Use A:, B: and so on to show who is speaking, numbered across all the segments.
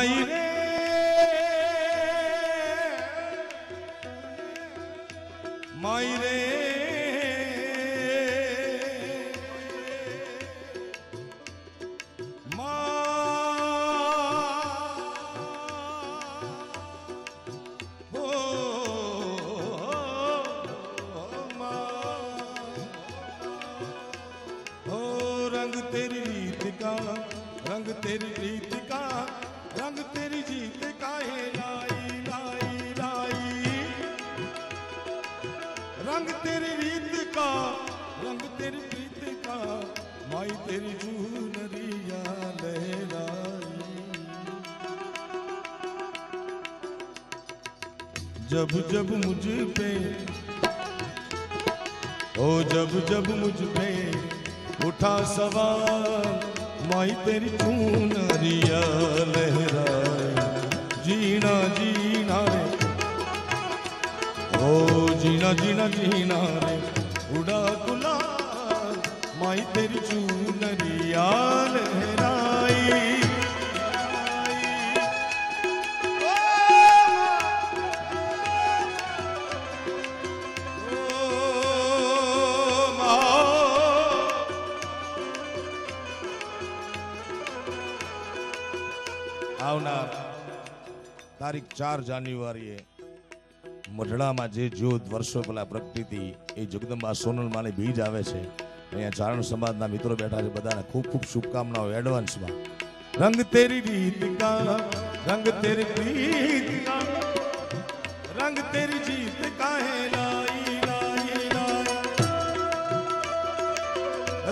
A: ਮਾਈ ਵੇ ਮਾਈ ਰੇ ਰੰਗ ਤੇਰੀ ਰੀਤ ਰੰਗ ਤੇਰੀ ਰੀਤ ਕਾ रंग तेरी जीत का है लाई लाई लाई रंग तेरी रीत का रंग तेरी प्रीत का माई तेरी जूनरिया लहराई जब जब मुझ पे ओ जब जब मुझ पे उठा सवाल ਮਾਈ ਤੇਰੀ ਤੂੰ ਨਰੀਆ ਲਹਿਰਾਏ ਜੀਣਾ ਜੀਣਾ ਰੇ ਓ ਜੀਣਾ ਜੀਣਾ ਜੀਣਾ ਰੇ ਉਡਾ ਗੁਲਾਲ, ਮਾਈ ਤੇਰੀ ਚੂਨਰੀਆ ਲਹਿਰਾਈ। આવનાર તારીખ ચાર જાન્યુઆરીએ મઢડામાં જે જ્યોત વર્ષો પહેલા પ્રગટી એ જગદંબા સોનલમાની બીજ આવે છે. અહીંયા ચારણ સમાજના મિત્રો બેઠા છે બધાને ખૂબ ખૂબ શુભકામનાઓ એડવાન્સમાં રંગ તેરી રીત રંગ તેરી પ્રીત રંગ તેરી જીત કાહે લાઈ લાઈ લાઈ.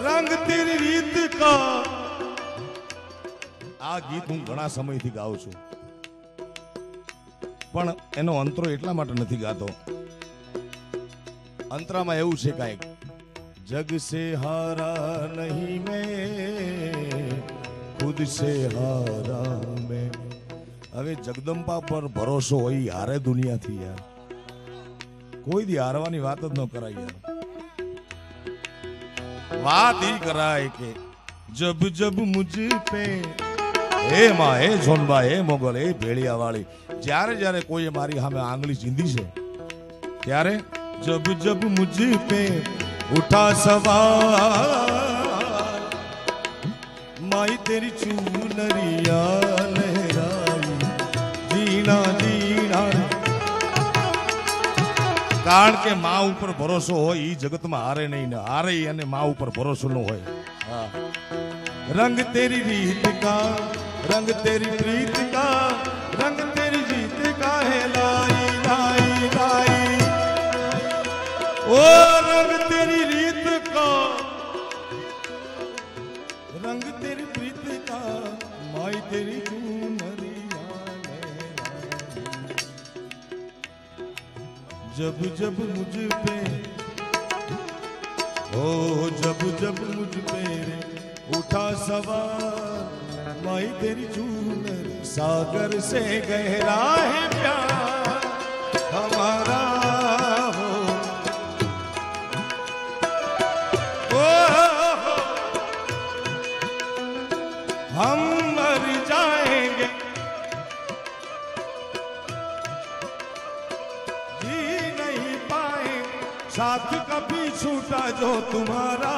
A: રંગ તેરી રીત કા આ ગીત હું ઘણા સમયથી ગાઉં છું. પણ એનો અંતરો એટલા માટે નથી ગાતો. અંતરામાં એવું છે કાંઈક. જગ સે હારા નહીં મેં, ખુદ સે હારા મેં. હવે જગદંબા પર ભરોસો હોય હારે દુનિયાથી યાર. કોઈ દી હારવાની વાત જ ન કરાય યાર. વાત ઈ કરાય કે, જબ જબ મુજ पे હે માં, હે જોનબા હે મોગલ, હે ભેળિયાવાળી. જ્યારે જ્યારે કોઈ મારી સામે આંગળી ચીંધી છે, ત્યારે જબ જબ મુજી પે ઉઠા સવાર માઈ તેરી ચૂનરિયા લહેરાઈ જીના જીના કારણ કે મા ઉપર ભરોસો હોય એ જગતમાં હારે નહીં ને હારે અને મા ઉપર ભરોસો ન હોય. રંગ તેરી રીત કા रंग तेरी प्रीत का, रंग तेरी जीत का है लाई लाई लाई। ओ, रंग तेरी रीत का, रंग तेरी प्रीत का, माई तेरी जब जब मुझ पे, ओ, जब जब मुझ पे उठा सवार माई तेरी चूनर सागर से गहरा है प्यार। हमारा हो। हम मर जाएँगे। जी नहीं साथ कभी छूटा जो तुम्हारा।